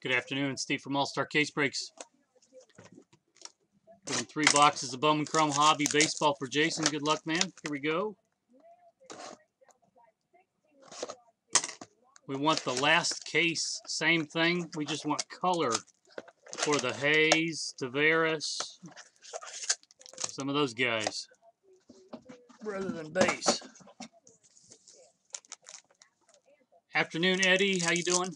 Good afternoon, Steve from All Star Case Breaks. Doing three boxes of Bowman Chrome Hobby Baseball for Jason. Good luck, man. Here we go. We want the last case, same thing. We just want color for the Hayes, Taveras, some of those guys, rather than base. Afternoon, Eddie. How you doing?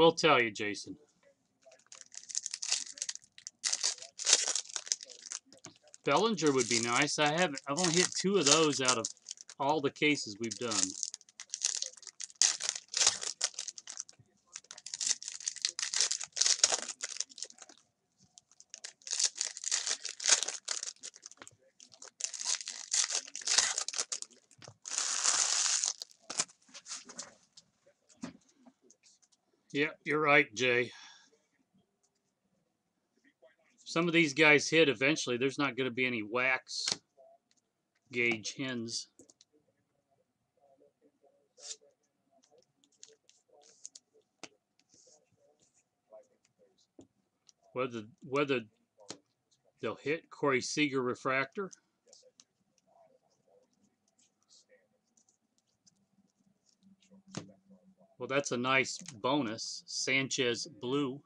We'll tell you, Jason. Bellinger would be nice. I haven't. I've only hit two of those out of all the cases we've done. Yeah, you're right, Jay. Some of these guys hit eventually. There's not going to be any wax gauge hens. Whether whether they'll hit Corey Seager refractor. Well, that's a nice bonus. Sanchez blue.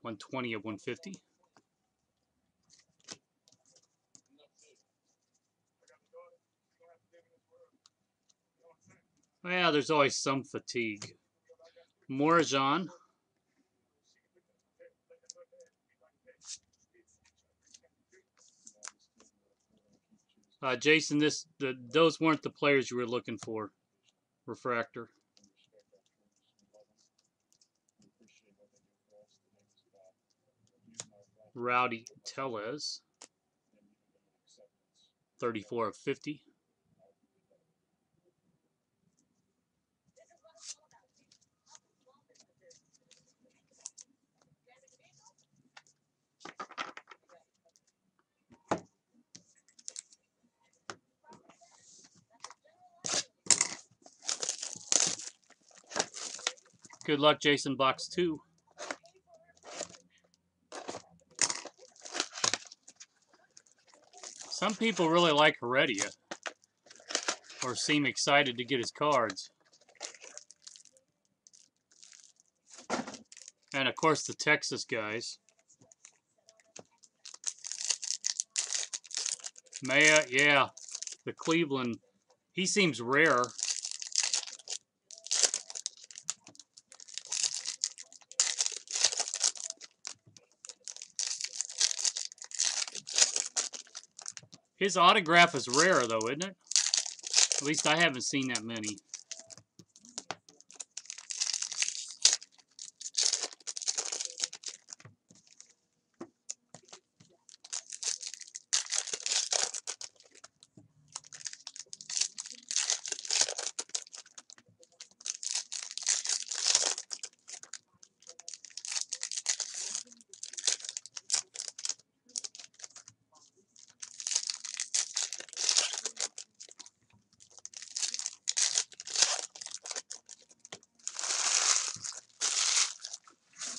One twenty of one fifty. Yeah, there's always some fatigue. Morajon. Uh, Jason, this the, those weren't the players you were looking for. Refractor. Rowdy Tellez. 34 of 50. Good luck, Jason. Box two. Some people really like Heredia or seem excited to get his cards. And of course the Texas guys. Maya, yeah, the Cleveland, he seems rare. His autograph is rare, though, isn't it? At least I haven't seen that many.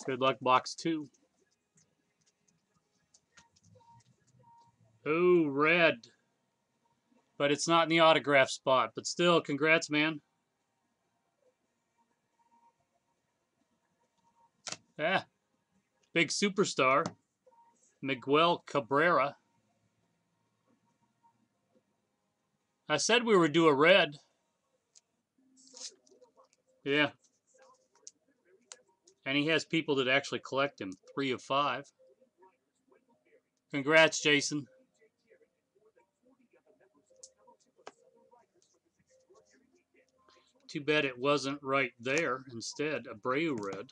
Good luck, box two. Oh, red. But it's not in the autograph spot. But still, congrats, man. Ah, big superstar. Miguel Cabrera. I said we would do a red. Yeah. And he has people that actually collect him. Three of five. Congrats, Jason. Too bad it wasn't right there. Instead, a Abreu red.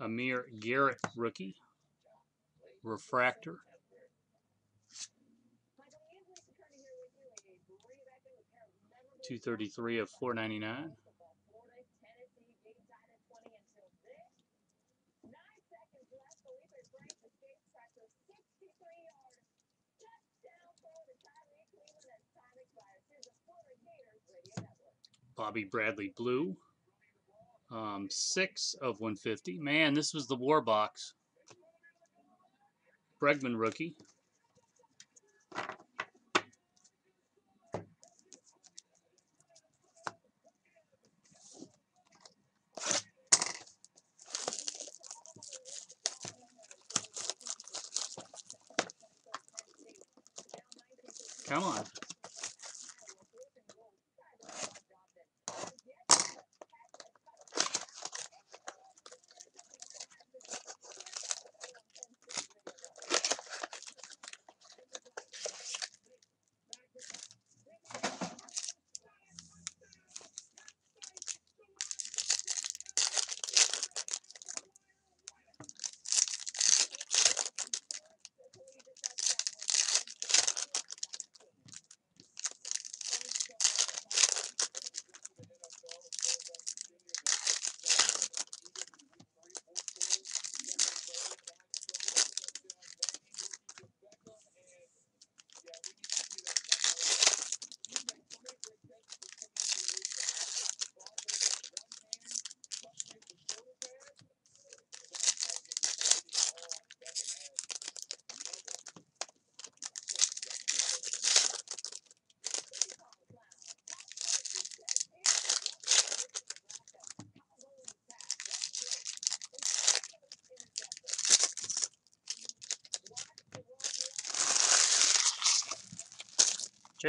Amir Garrett rookie. Refractor. Two thirty three of four ninety nine. Bobby Bradley Blue. Um, six of 150. Man, this was the war box. Bregman rookie. Come on.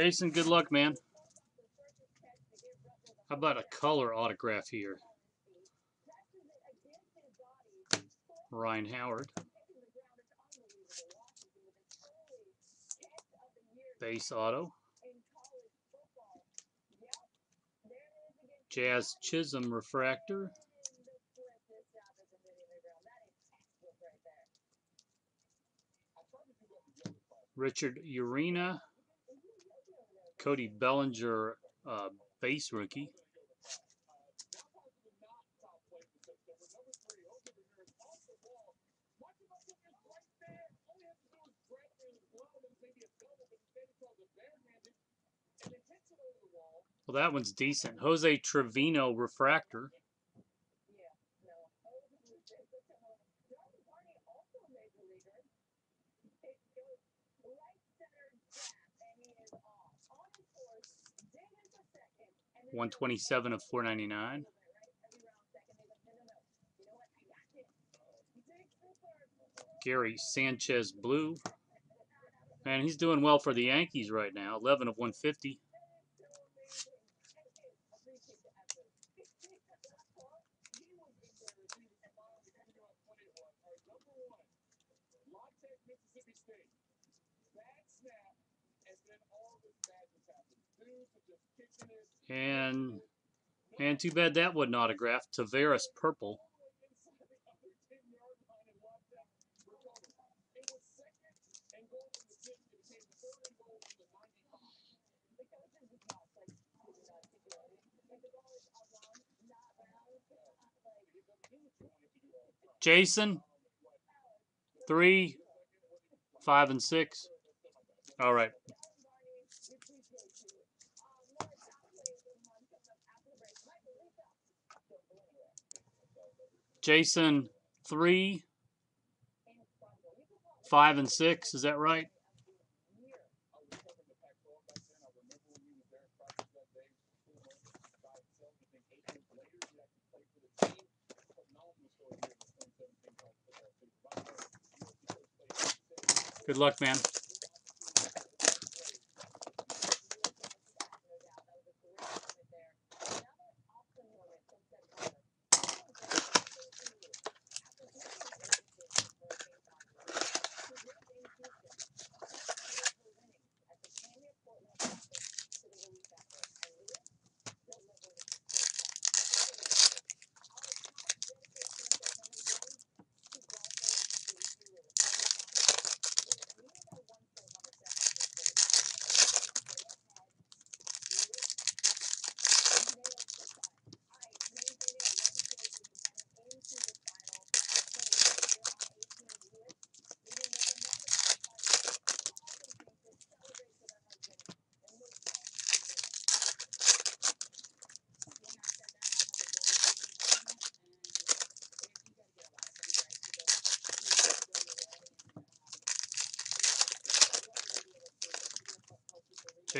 Jason, good luck, man. How about a color autograph here? Ryan Howard. Base auto. Jazz Chisholm refractor. Richard Urena. Cody Bellinger, uh, base rookie. Well, that one's decent. Jose Trevino refractor. One twenty-seven of four ninety-nine. Gary Sanchez blue. And he's doing well for the Yankees right now. 11 of 150. And and too bad that wasn't autographed. Taveras purple. Jason, three, five, and six. All right. Jason, three, five, and six. Is that right? Good luck, man.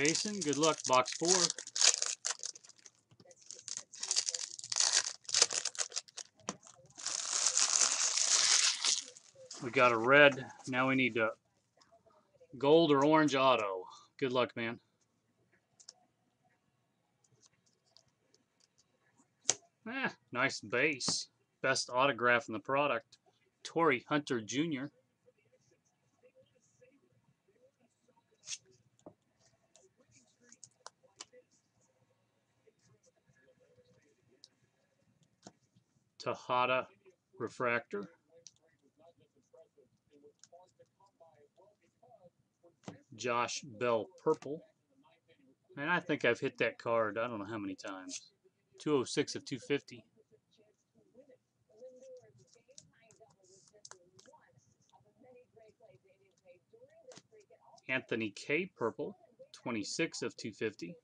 Jason, good luck. Box four. We got a red. Now we need a gold or orange auto. Good luck, man. Eh, nice base. Best autograph in the product. Torii Hunter Jr. Tejada refractor. Josh Bell purple. And I think I've hit that card, I don't know how many times. 206 of 250. Anthony Kay purple, 26 of 250.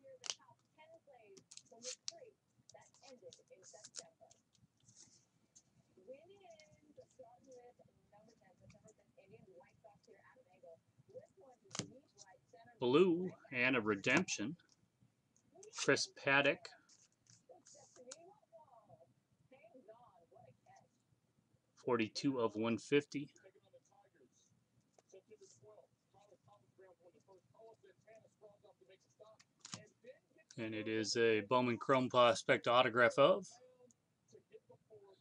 Blue and a redemption. Chris Paddack. Forty-two of one fifty. And it is a Bowman Chrome Prospect autograph of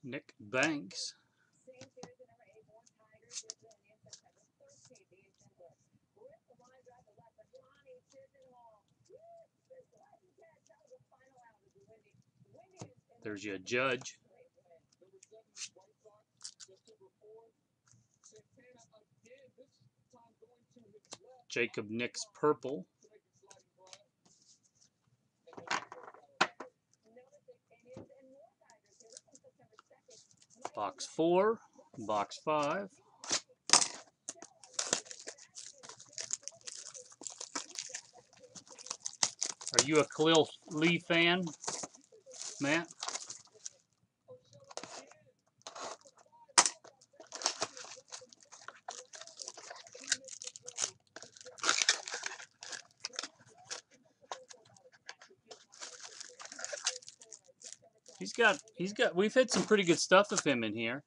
Nick Banks. There's your judge. Jacob Nix purple. Box four, box five. Are you a Khalil Lee fan, Matt? He's got, he's got, we've had some pretty good stuff of him in here.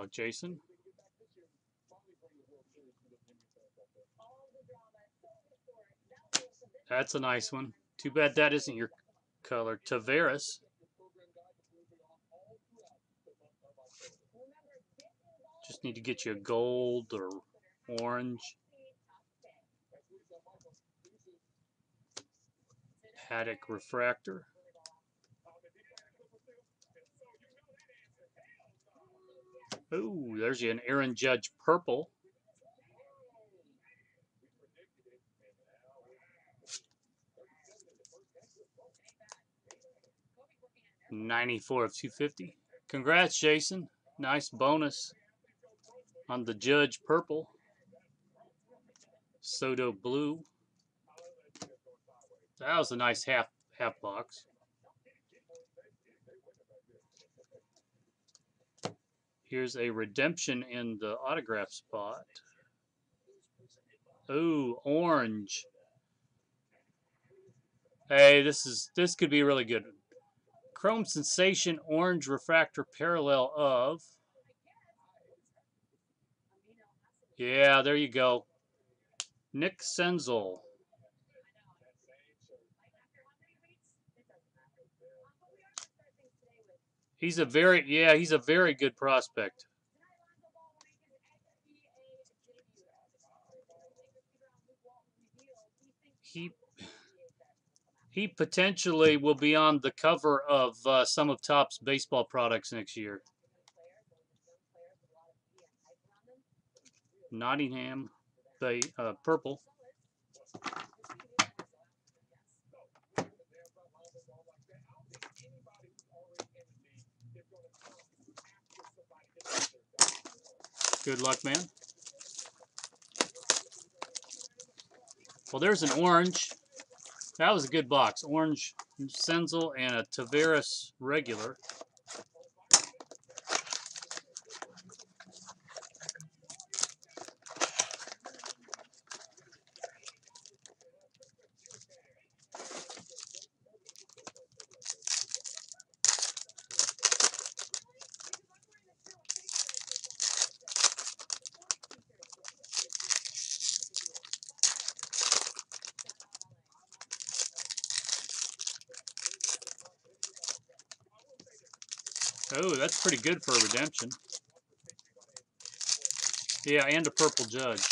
Luck, Jason. That's a nice one. Too bad that isn't your color. Taveras. Just need to get you a gold or orange. Paddack refractor. Ooh, there's an Aaron Judge purple. 94 of 250. Congrats, Jason. Nice bonus on the Judge Purple. Soto Blue. That was a nice half half box. Here's a redemption in the autograph spot. Oh, orange. Hey, this is this could be really good. Chrome Sensation Orange Refractor Parallel of. Yeah, there you go. Nick Senzel. He's a very, yeah, he's a very good prospect. He he potentially will be on the cover of uh, some of Topps baseball products next year. Nottingham, the uh, purple. Good luck, man. Well, there's an orange. That was a good box. Orange Senzel and a Taveras regular. Oh, that's pretty good for a redemption. Yeah, and a purple judge.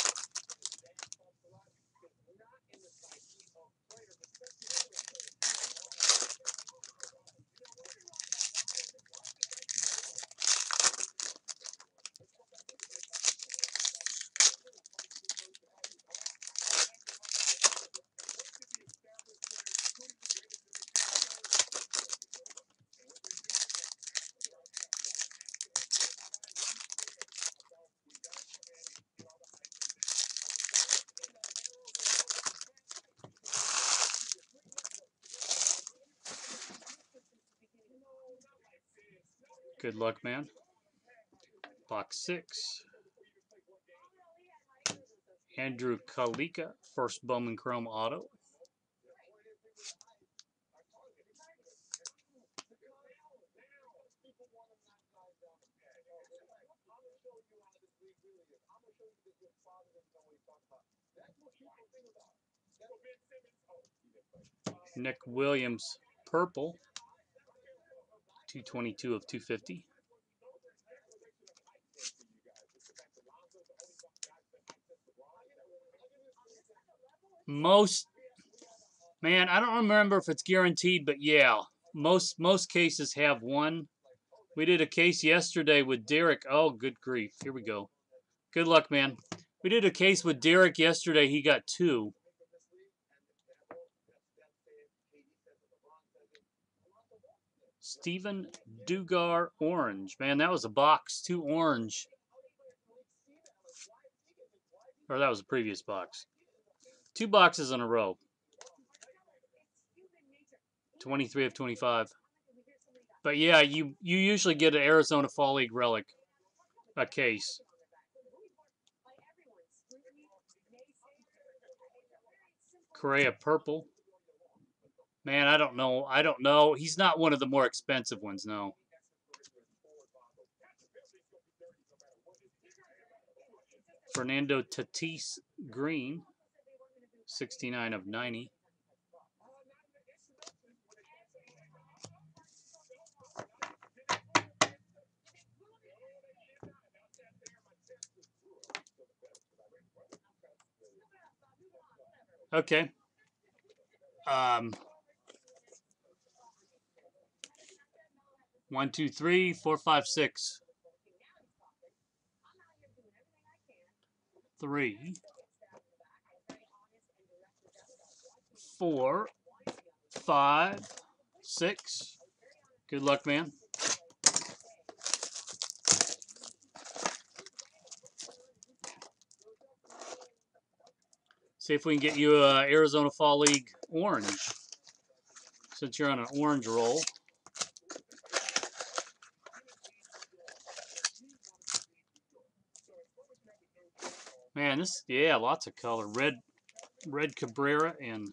Luck, man. Box six. Andrew Kalika, first Bowman Chrome Auto. Nick Williams, purple. 222 of 250. Most, man, I don't remember if it's guaranteed, but yeah, most most cases have one. We did a case yesterday with Derek. Oh, good grief. Here we go. Good luck, man. We did a case with Derek yesterday. He got two. Steven Duggar Orange. Man, that was a box. Two orange. Or that was a previous box. Two boxes in a row. 23 of 25. But yeah, you, you usually get an Arizona Fall League relic. A case. Correa purple. Man, I don't know. I don't know. He's not one of the more expensive ones, no. Fernando Tatis Green, 69 of 90. Okay. Um, one, two, three, four, five, six. Three. Four. Five. Six. Good luck, man. See if we can get you a Arizona Fall League orange. Since you're on an orange roll. Man, this yeah, lots of color. Red red Cabrera and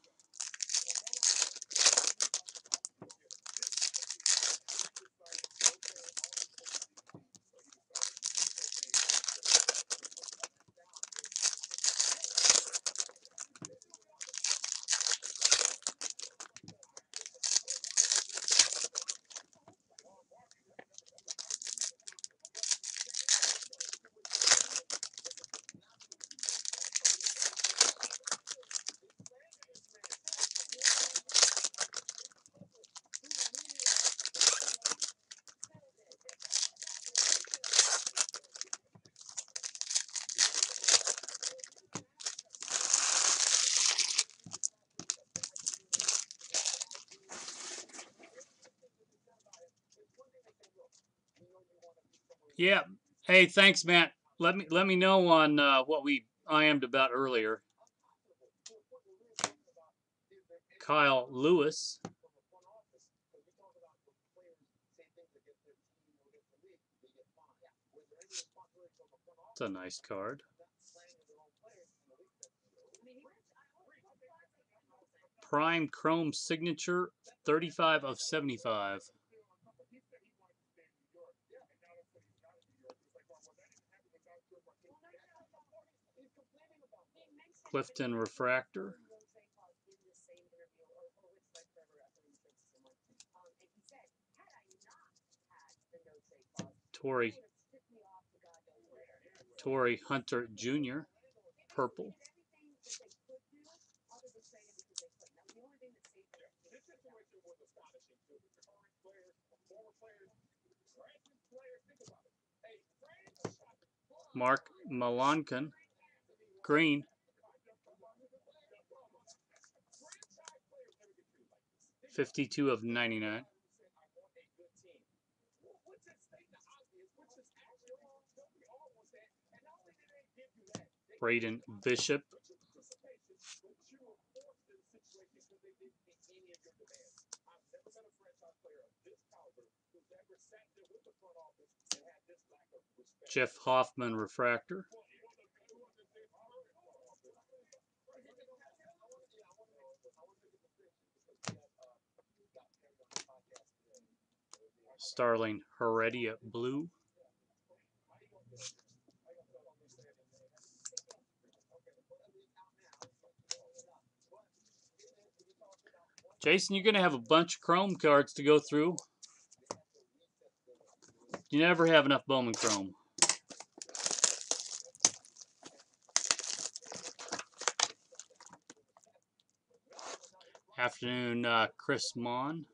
Yeah. Hey, thanks, Matt. Let me let me know on uh, what we IM'd about earlier. Kyle Lewis. It's a nice card. Prime Chrome Signature, 35 of 75. Clifton Refractor. Torii. Torii Hunter Jr. Purple. Mark Melancon. Green. 52 of 99. Braden Bishop. Jeff Hoffman refractor. Starling Heredia Blue. Jason, you're going to have a bunch of Chrome cards to go through. You never have enough Bowman Chrome. Afternoon, uh, Chris Mon.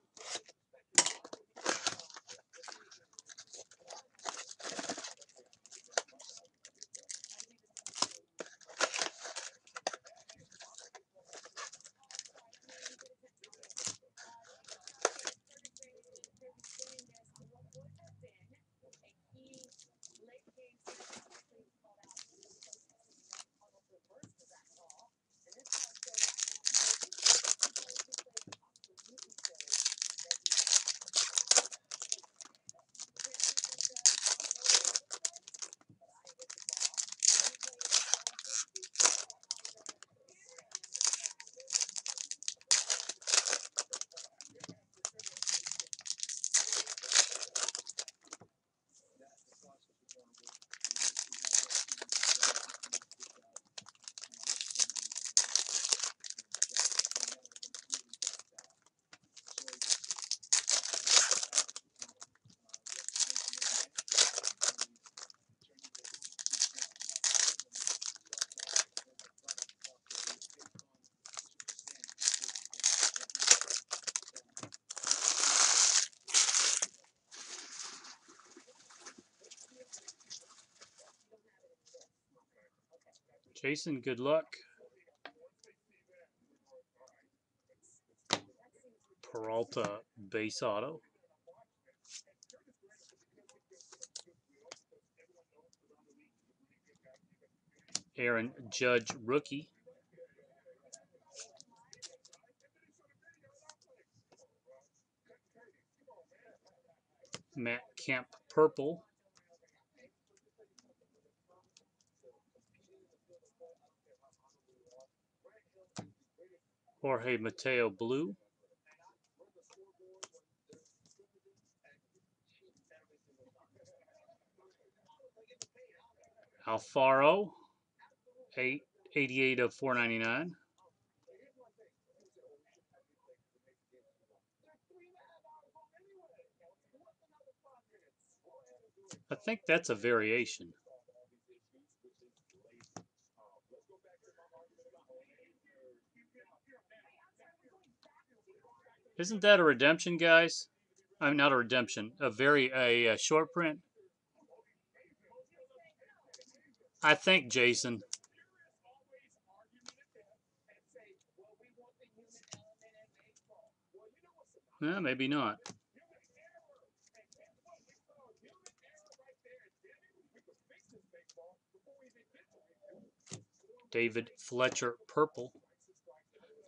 Jason, good luck. Peralta base auto. Aaron Judge rookie. Matt Kemp purple. Jorge Mateo blue. Alfaro, 8, 88 of 499. I think that's a variation. Isn't that a redemption, guys? I'm not a redemption. A very a, a short print. I think Jason. No, maybe not. David Fletcher purple.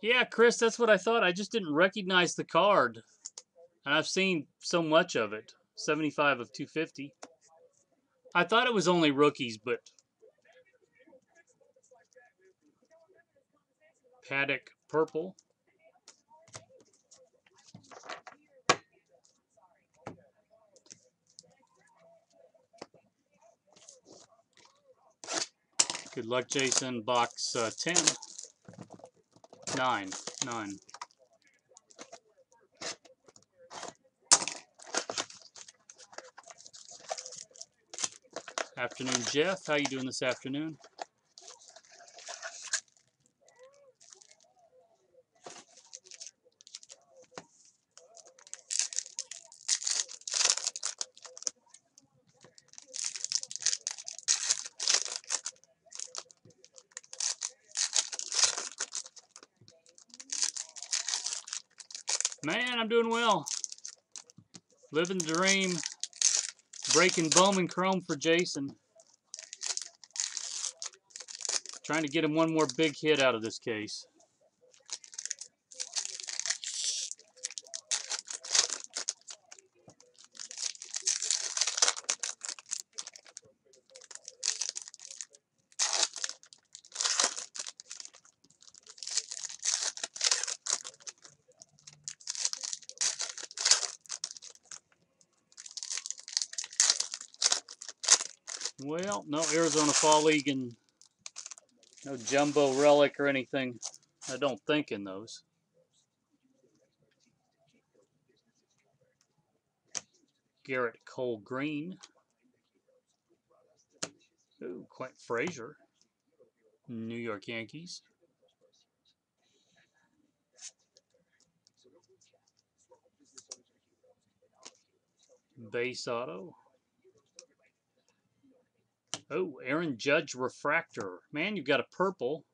Yeah, Chris, that's what I thought. I just didn't recognize the card. And I've seen so much of it. 75 of 250. I thought it was only rookies, but Paddack purple. Good luck, Jason. Box uh, 10. 9. 9. Afternoon, Jeff. How you doing this afternoon? Man, I'm doing well. Living the dream. Breaking Bowman Chrome for Jason. Trying to get him one more big hit out of this case. Well, no Arizona Fall League and no jumbo relic or anything. I don't think in those. Gerrit Cole Green. Ooh, Clint Frazier. New York Yankees. Base auto. Oh, Aaron Judge Refractor. Man, you've got a purple.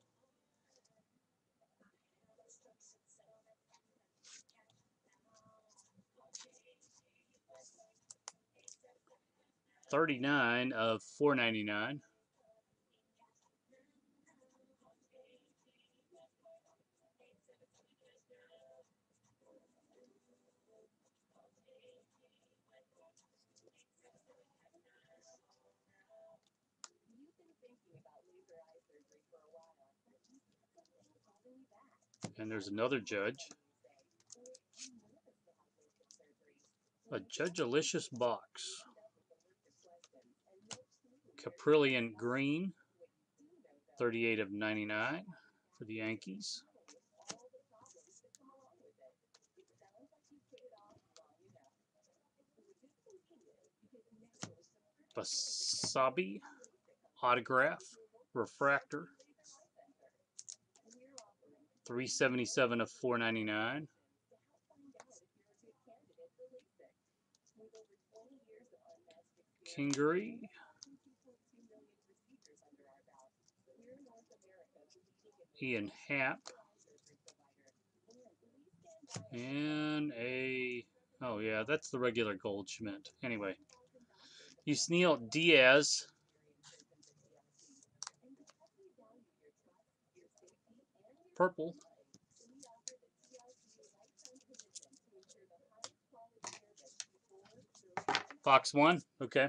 Thirty-nine of four ninety-nine. And there's another judge. A Judge Alicious box. Kaprielian Green, 38 of 99 for the Yankees. Basabe autograph refractor 377 of 499. Kingery. Ian Happ. And a, oh yeah, that's the regular Goldschmidt. Anyway, Yusniel Diaz. Purple. Fox 1, okay.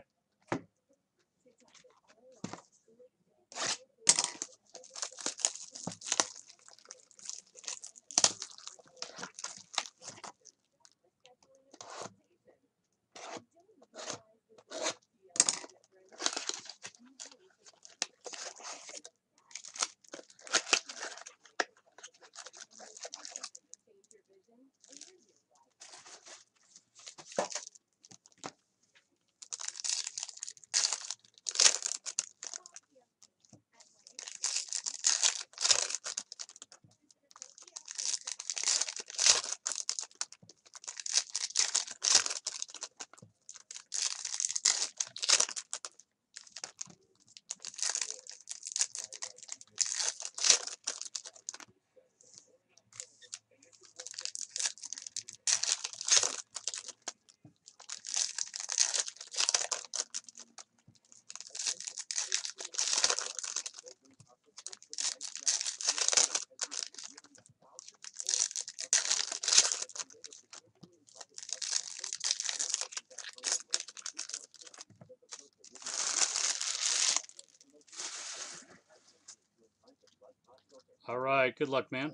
All right, good luck, man.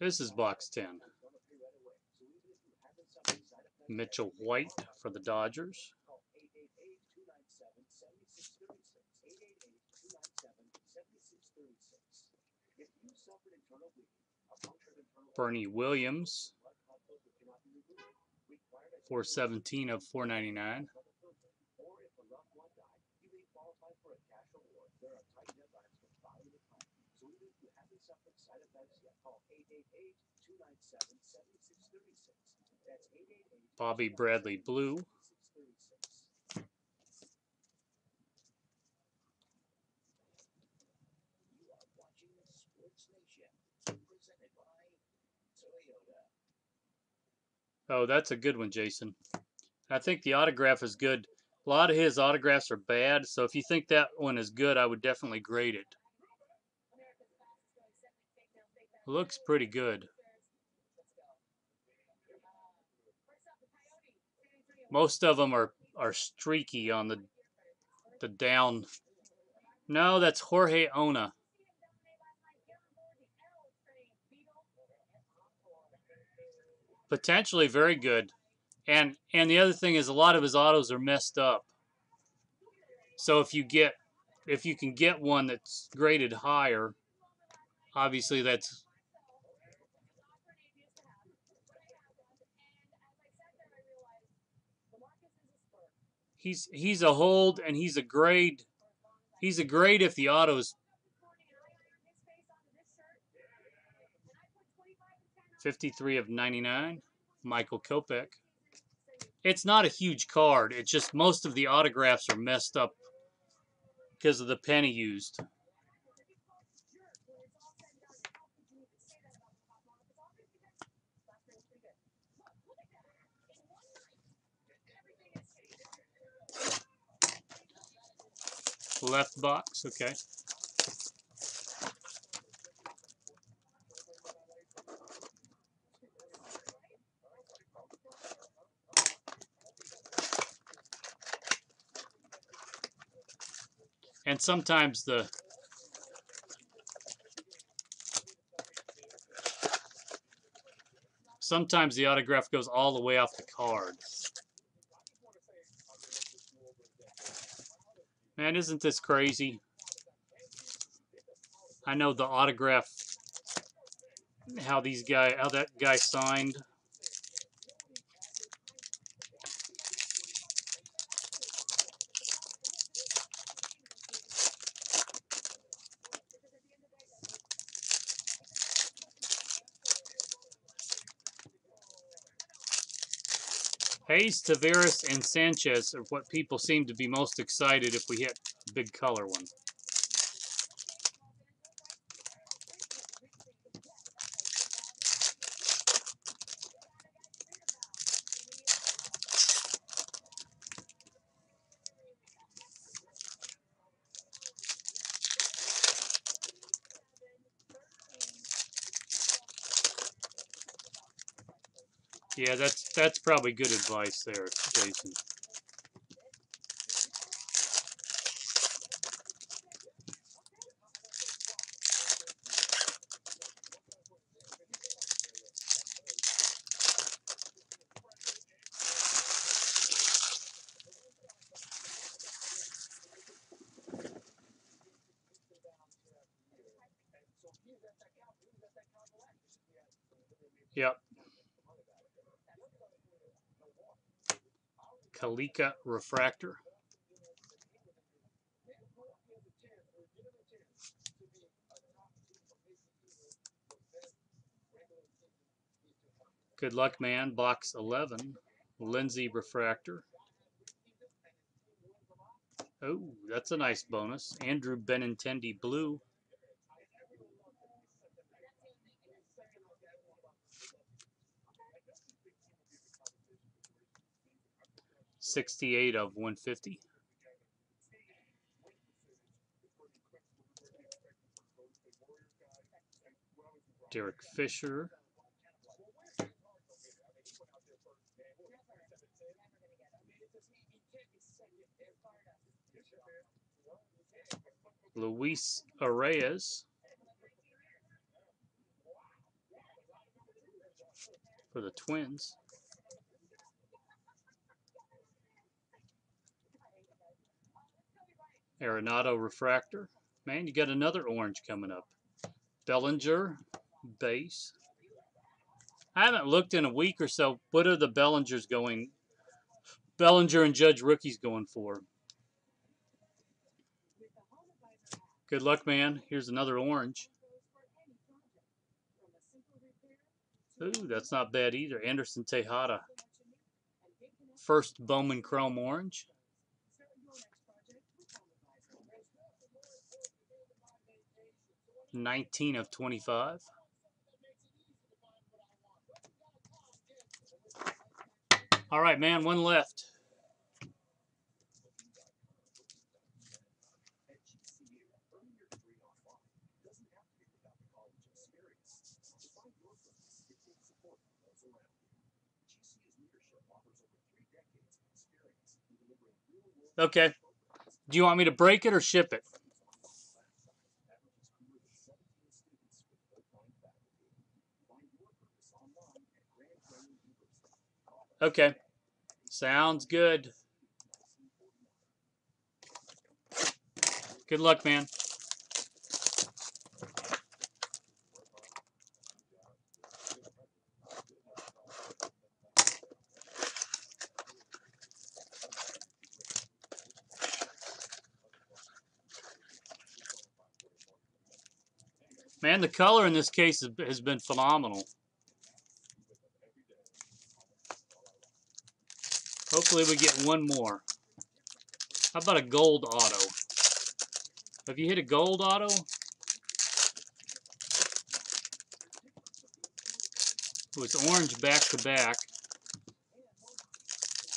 This is box 10. Mitchell White for the Dodgers. Bernie Williams. 417 of 499. Bobby Bradley Blue. Oh, that's a good one, Jason. I think the autograph is good. A lot of his autographs are bad, so if you think that one is good, I would definitely grade it. Looks pretty good. Most of them are, are streaky on the the down. No, that's Jorge Ona. Potentially very good. And and the other thing is a lot of his autos are messed up. So if you get if you can get one that's graded higher, obviously that's he's he's a hold and he's a grade he's a grade if the auto's 53 of 99 Michael Kopech. It's not a huge card it's just most of the autographs are messed up because of the penny used left box, okay. And sometimes the sometimes the autograph goes all the way off the card. Man, isn't this crazy? I know the autograph, how these guy, how that guy signed. Hayes, Taveras, and Sanchez are what people seem to be most excited if we hit big color one. Yeah, that's probably good advice there, Jason. Kalika refractor. Good luck, man. Box 11. Lindsay refractor. Oh, that's a nice bonus. Andrew Benintendi blue. 68 of 150. Derek Fisher. Luis Arraez. For the Twins. Arenado Refractor. Man, you got another orange coming up. Bellinger base. I haven't looked in a week or so. What are the Bellingers going? Bellinger and Judge rookies going for? Good luck, man. Here's another orange. Ooh, that's not bad either. Anderson Tejeda. First Bowman Chrome Orange. 19 of 25. All right, man, one left. Okay. Do you want me to break it or ship it? Okay. Sounds good. Good luck, man. Man, the color in this case has been phenomenal. Hopefully we get one more. How about a gold auto? Have you hit a gold auto? Oh, it's orange back to back.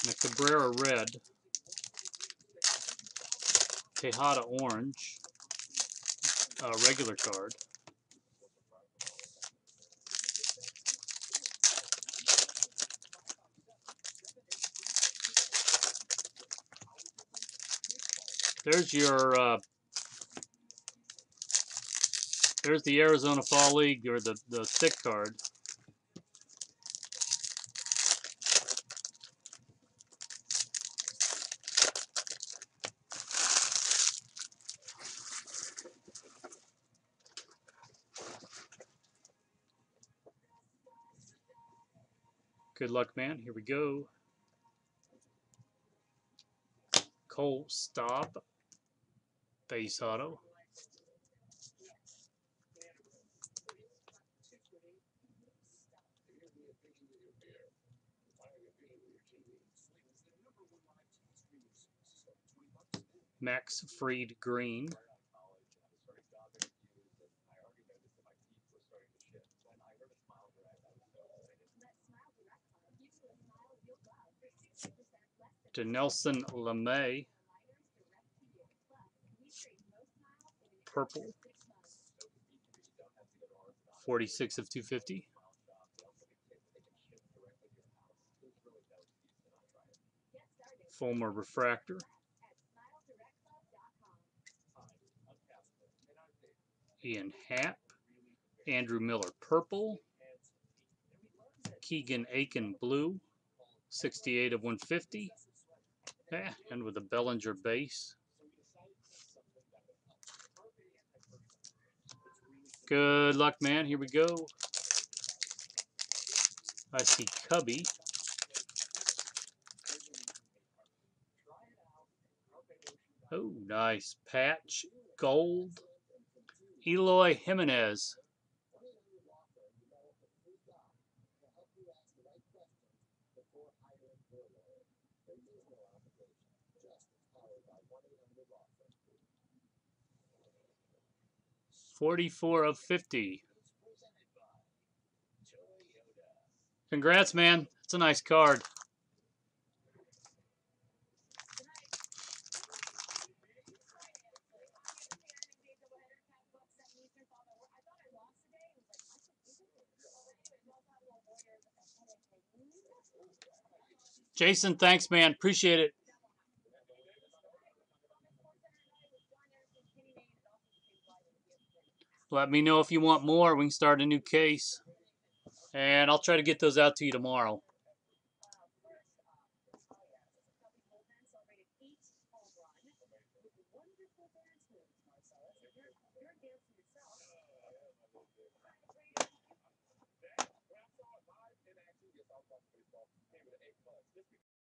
And a Cabrera red. Tejeda orange. A regular card. There's your uh, there's the Arizona Fall League or the the stick card. Good luck, man. Here we go. Cole Stobbe base auto. Max Fried Green. To Nelson LeMay. purple. 46 of 250. Fulmer Refractor. Ian Happ. Andrew Miller Purple. Keegan Akin Blue. 68 of 150. Yeah, and with a Bellinger base. Good luck, man. Here we go. I see Cubby. Oh, nice. Patch. Gold. Eloy Jimenez. Forty-four of fifty. Congrats, man. It's a nice card. Jason, thanks, man. Appreciate it. Let me know if you want more. We can start a new case. And I'll try to get those out to you tomorrow.